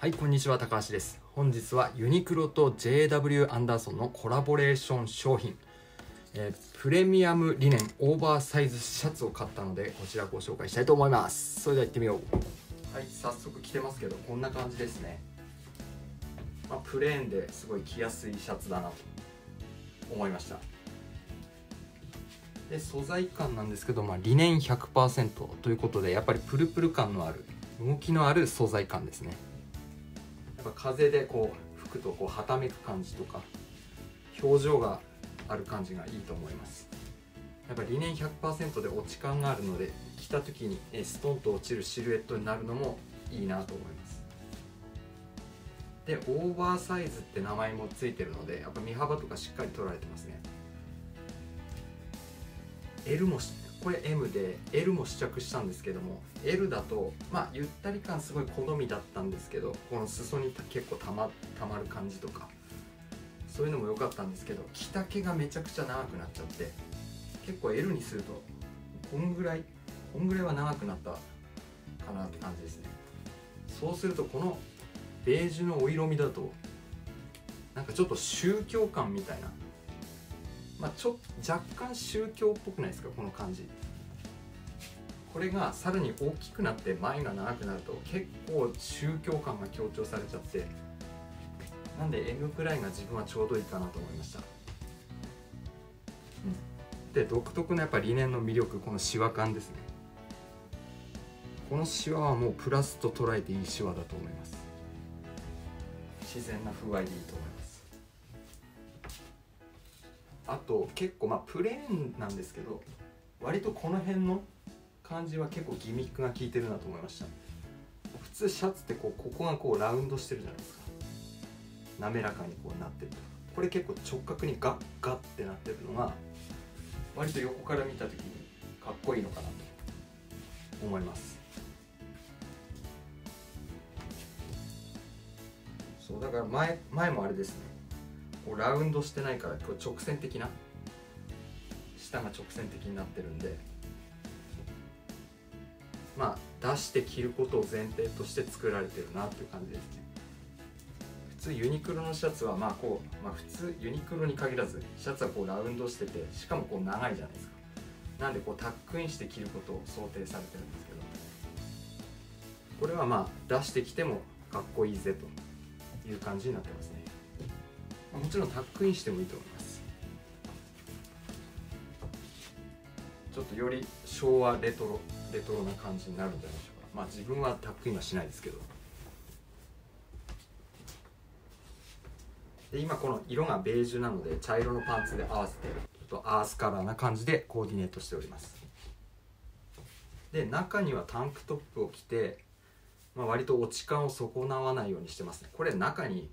はいこんにちは高橋です。本日はユニクロと JW アンダーソンのコラボレーション商品、えープレミアムリネンオーバーサイズシャツを買ったのでこちらご紹介したいと思います。それでは行ってみよう。はい早速着てますけどこんな感じですね、まあ、プレーンですごい着やすいシャツだなと思いました。で素材感なんですけど、まあ、リネン100%ということでやっぱりプルプル感のある動きのある素材感ですねぱ風でこう吹くとこうはためく感じとか表情がある感じがいいと思います。やっぱりリネン100%で落ち感があるので着た時にストンと落ちるシルエットになるのもいいなと思います。でオーバーサイズって名前もついてるのでやっぱ身幅とかしっかり取られてますね。L もこれ M で L も試着したんですけども L だとまあゆったり感すごい好みだったんですけどこの裾に結構たまたまる感じとかそういうのも良かったんですけど着丈がめちゃくちゃ長くなっちゃって結構 L にするとこんぐらいこんぐらいは長くなったかなって感じですね。そうするとこのベージュのお色味だとなんかちょっと宗教感みたいなまあ、ちょ若干宗教っぽくないですかこの感じ。これがさらに大きくなって前が長くなると結構宗教感が強調されちゃってなんで M くらいが自分はちょうどいいかなと思いました、うん、で独特のやっぱ理念の魅力このシワ感ですね。このシワはもうプラスと捉えていいシワだと思います。自然な風合いでいいと思います。あと結構まあプレーンなんですけど割とこの辺の感じは結構ギミックが効いてるなと思いました。普通シャツってこうここがこうラウンドしてるじゃないですか。滑らかにこうなってるとこれ結構直角にガッガッってなってるのが割と横から見た時にかっこいいのかなと思います。そうだから前前もあれですね。こうラウンドしてないからこう直線的な下が直線的になってるんで。まあ出して着ることを前提として作られてるなっていう感じですね。普通ユニクロのシャツはまあこう、まあ、普通ユニクロに限らずシャツはこうラウンドしててしかもこう長いじゃないですか。なんでこうタックインして着ることを想定されてるんですけど。これはまあ出してきてもかっこいいぜという感じになってますね。もちろんタックインしてもいいと思います。ちょっとより昭和レトロレトロな感じになるんじゃないでしょうか。まあ自分はタックインはしないですけど。で今この色がベージュなので茶色のパンツで合わせてちょっとアースカラーな感じでコーディネートしております。で中にはタンクトップを着て、まあ、割と落ち感を損なわないようにしてますね。これ中に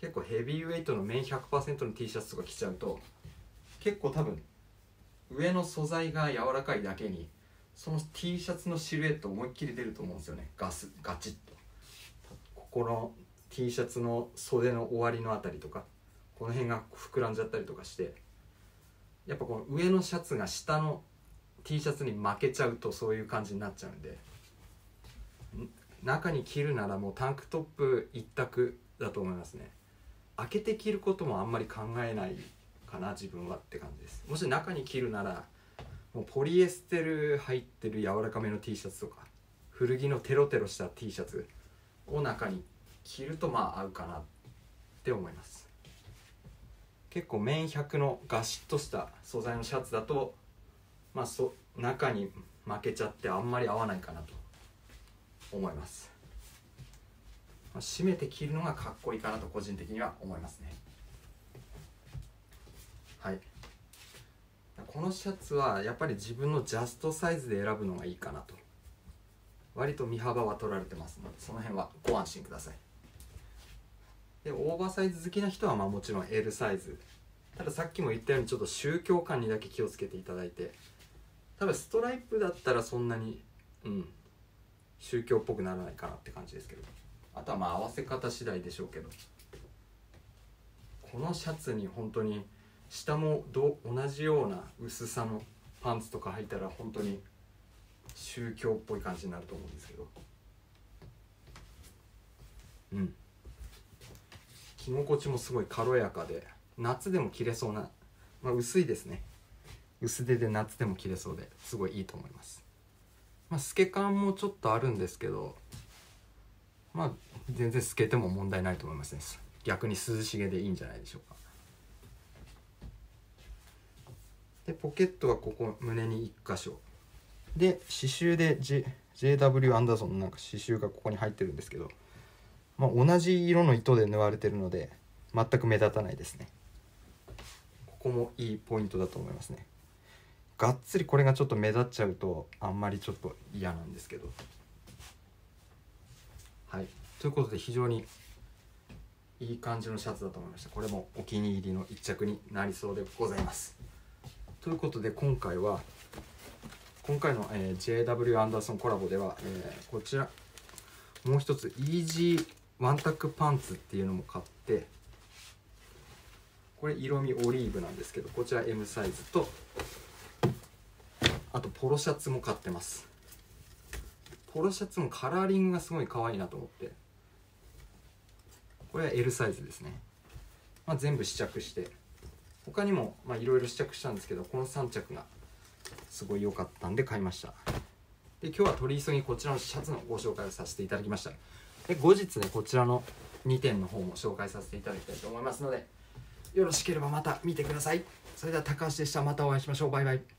結構ヘビーウェイトの綿100%の T シャツとか着ちゃうと結構多分上の素材が柔らかいだけにその T シャツのシルエット思いっきり出ると思うんですよねガスガチッと。ここの T シャツの袖の終わりのあたりとかこの辺が膨らんじゃったりとかしてやっぱこの上のシャツが下の T シャツに負けちゃうとそういう感じになっちゃうんで中に着るならもうタンクトップ一択だと思いますね。開けて着ることもあんまり考えないかな自分はって感じです。もし中に着るならもうポリエステル入ってる柔らかめの T シャツとか古着のテロテロした T シャツを中に着るとまあ合うかなって思います。結構綿100のガシッとした素材のシャツだとまあそ中に負けちゃってあんまり合わないかなと思います。締めて着るのがかっこいいかなと個人的には思いますね。はい。このシャツはやっぱり自分のジャストサイズで選ぶのがいいかなと。割と身幅は取られてますのでその辺はご安心ください。でオーバーサイズ好きな人はまあもちろん L サイズ。たださっきも言ったようにちょっと宗教感にだけ気をつけていただいて。多分ストライプだったらそんなにうん宗教っぽくならないかなって感じですけど。あとはまあ合わせ方次第でしょうけど。このシャツに本当に下もど同じような薄さのパンツとか履いたら本当に宗教っぽい感じになると思うんですけど。うん。着心地もすごい軽やかで夏でも着れそうな、まあ、薄いですね。薄手で夏でも着れそうですごいいいと思います。まあ透け感もちょっとあるんですけどまあ全然透けても問題ないと思いますね。逆に涼しげでいいんじゃないでしょうか。でポケットはここ胸に1箇所。で刺繍で、J、JW アンダーソンのなんか刺繍がここに入ってるんですけど、まあ、同じ色の糸で縫われてるので全く目立たないですね。ここもいいポイントだと思いますね。がっつりこれがちょっと目立っちゃうとあんまりちょっと嫌なんですけど。はい。ということで非常にいい感じのシャツだと思いました。これもお気に入りの一着になりそうでございます。ということで今回は今回の、えー、JW アンダーソンコラボでは、えー、こちらもう一つイージーワンタックパンツっていうのも買ってこれ色味オリーブなんですけどこちら M サイズとあとポロシャツも買ってます。ポロシャツもカラーリングがすごい可愛いなと思って。これは L サイズですね、まあ、全部試着して。他にもいろいろ試着したんですけどこの3着がすごい良かったんで買いました。で今日は取り急ぎこちらのシャツのご紹介をさせていただきました。で後日ねこちらの2点の方も紹介させていただきたいと思いますのでよろしければまた見てください。それでは高橋でした。またお会いしましょう。バイバイ。